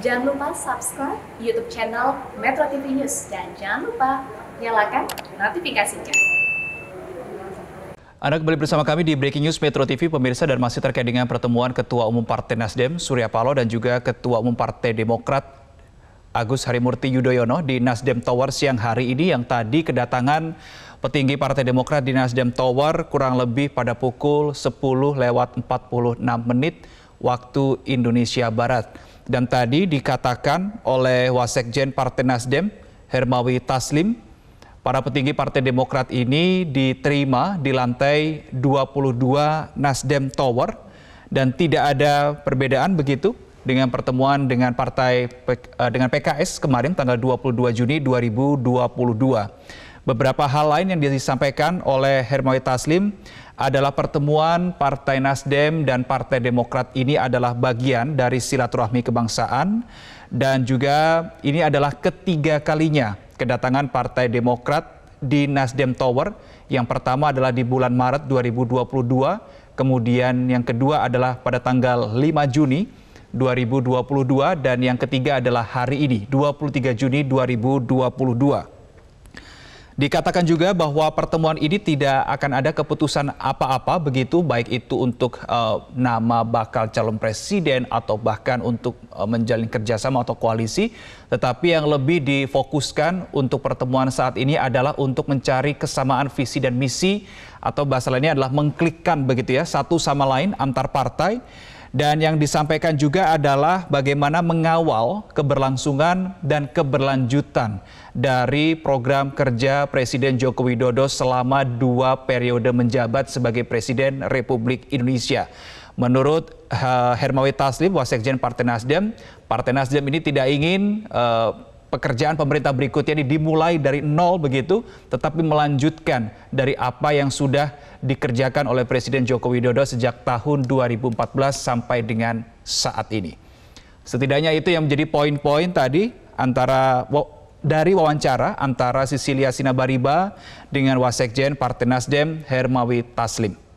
Jangan lupa subscribe YouTube channel Metro TV News. Dan jangan lupa nyalakan notifikasinya. Anda kembali bersama kami di Breaking News Metro TV, pemirsa dan masih terkait dengan pertemuan Ketua Umum Partai Nasdem, Surya Paloh dan juga Ketua Umum Partai Demokrat, Agus Harimurti Yudhoyono di Nasdem Tower siang hari ini yang tadi kedatangan petinggi Partai Demokrat di Nasdem Tower kurang lebih pada pukul 10 lewat 46 menit waktu Indonesia Barat. Dan tadi dikatakan oleh Wasekjen Partai Nasdem, Hermawi Taslim, Para petinggi Partai Demokrat ini diterima di lantai 22 Nasdem Tower dan tidak ada perbedaan begitu dengan pertemuan dengan partai eh, dengan PKS kemarin tanggal 22 Juni 2022. Beberapa hal lain yang disampaikan oleh Hermawi Taslim adalah pertemuan Partai Nasdem dan Partai Demokrat ini adalah bagian dari silaturahmi kebangsaan dan juga ini adalah ketiga kalinya kedatangan Partai Demokrat di Nasdem Tower. Yang pertama adalah di bulan Maret 2022, kemudian yang kedua adalah pada tanggal 5 Juni 2022 dan yang ketiga adalah hari ini 23 Juni 2022. Dikatakan juga bahwa pertemuan ini tidak akan ada keputusan apa-apa begitu baik itu untuk uh, nama bakal calon presiden atau bahkan untuk uh, menjalin kerjasama atau koalisi, tetapi yang lebih difokuskan untuk pertemuan saat ini adalah untuk mencari kesamaan visi dan misi atau bahasa lainnya adalah mengklikkan begitu ya satu sama lain antar partai dan yang disampaikan juga adalah bagaimana mengawal keberlangsungan dan keberlanjutan dari program kerja Presiden Joko Widodo selama dua periode menjabat sebagai Presiden Republik Indonesia. Menurut uh, Hermawi Taslim, Wasekjen Partai Nasdem, Partai Nasdem ini tidak ingin uh, pekerjaan pemerintah berikutnya ini dimulai dari nol begitu, tetapi melanjutkan dari apa yang sudah dikerjakan oleh Presiden Joko Widodo sejak tahun 2014 sampai dengan saat ini. Setidaknya itu yang menjadi poin-poin tadi antara dari wawancara antara Sisilia Sinabariba dengan Wasekjen Partai Nasdem Hermawi Taslim.